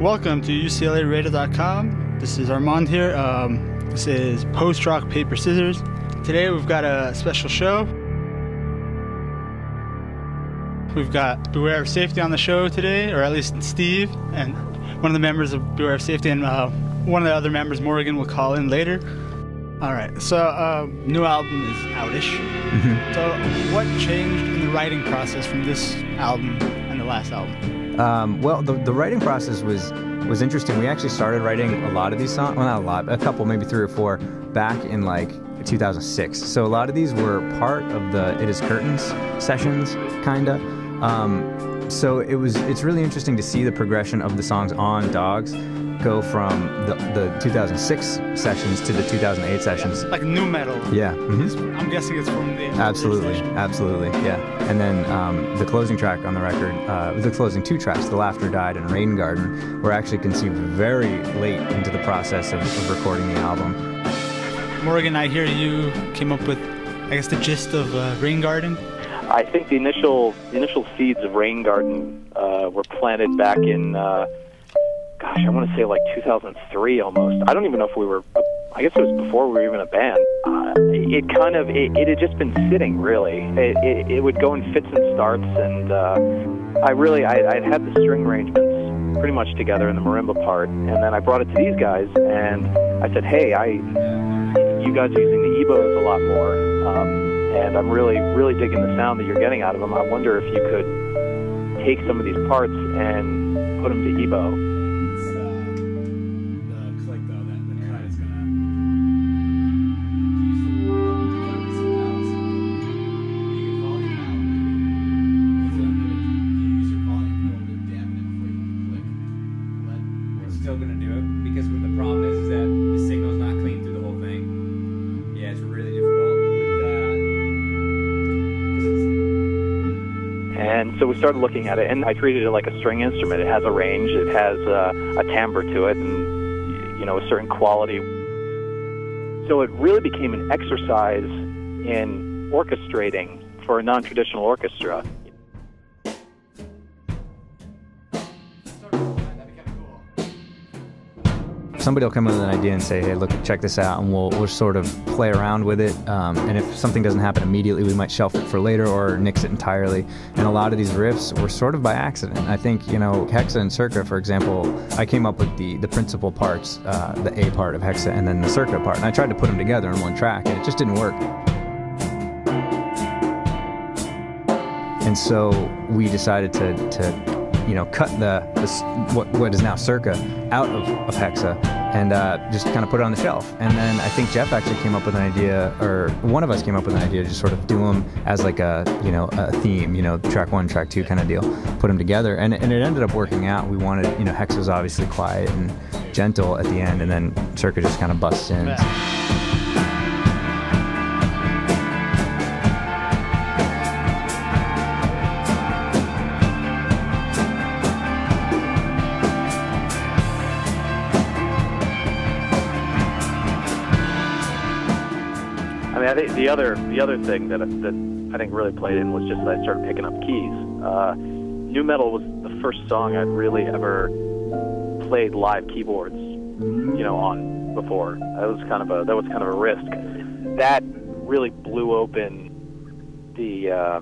Welcome to UCLARadio.com. This is Armand here. Um, this is Post Rock Paper Scissors. Today we've got a special show. We've got Beware of Safety on the show today, or at least Steve, and one of the members of Beware of Safety, and uh, one of the other members, Morgan, will call in later. All right, so uh, new album is outish. Mm-hmm. So, what changed in the writing process from this album and the last album? Um, well, the, the writing process was was interesting. We actually started writing a lot of these songs. Well, not a lot, a couple, maybe three or four, back in like 2006. So a lot of these were part of the It Is Curtains sessions, kinda. Um, so it was. It's really interesting to see the progression of the songs on Dogs go from the, the 2006 sessions to the 2008 sessions. Like Nu Metal. Yeah. mhm. I'm guessing it's from the Absolutely, absolutely, yeah. And then um, the closing track on the record, uh, the closing two tracks, "The Laughter Died" and "Raingarden," were actually conceived very late into the process of, of recording the album. Morgan, I hear you came up with, I guess, the gist of uh, Rain Garden. I think the initial initial seeds of Raingarden uh, were planted back in, uh, gosh, I want to say like 2003 almost. I don't even know if we were. I guess it was before we were even a band. Uh, it kind of it, it had just been sitting really. It, it, it would go in fits and starts, and uh, I really I I'd had the string arrangements pretty much together in the marimba part, and then I brought it to these guys, and I said, hey, I you guys are using the EBows a lot more. Um, and I'm really, really digging the sound that you're getting out of them. I wonder if you could take some of these parts and put them to EBow. Still gonna do it because what the problem is, is that And so we started looking at it, and I treated it like a string instrument. It has a range, it has uh, a timbre to it, and you know a certain quality. So it really became an exercise in orchestrating for a non-traditional orchestra. Somebody will come up with an idea and say, "Hey, look, check this out," and we'll we'll sort of play around with it. Um, and if something doesn't happen immediately, we might shelf it for later or nix it entirely. And a lot of these riffs were sort of by accident. I think you know Hexa and Circa, for example. I came up with the the principal parts, uh, the A part of Hexa, and then the Circa part, and I tried to put them together in one track, and it just didn't work. And so we decided to, to you know, cut the, the what, what is now Circa out of, Hexa and uh, just kind of put it on the shelf. And then I think Jeff actually came up with an idea, or one of us came up with an idea to just sort of do them as like a, you know, a theme, you know, track one, track two kind of deal, put them together. And, and it ended up working out. We wanted, you know, Hexa was obviously quiet and gentle at the end, and then Circa just kind of busts in. I mean, I think the other the other thing that that I think really played in was just that I started picking up keys. Uh, Nu Metal was the first song I'd really ever played live keyboards, you know, on before. That was kind of a that was kind of a risk. That really blew open the uh,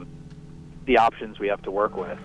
the options we have to work with.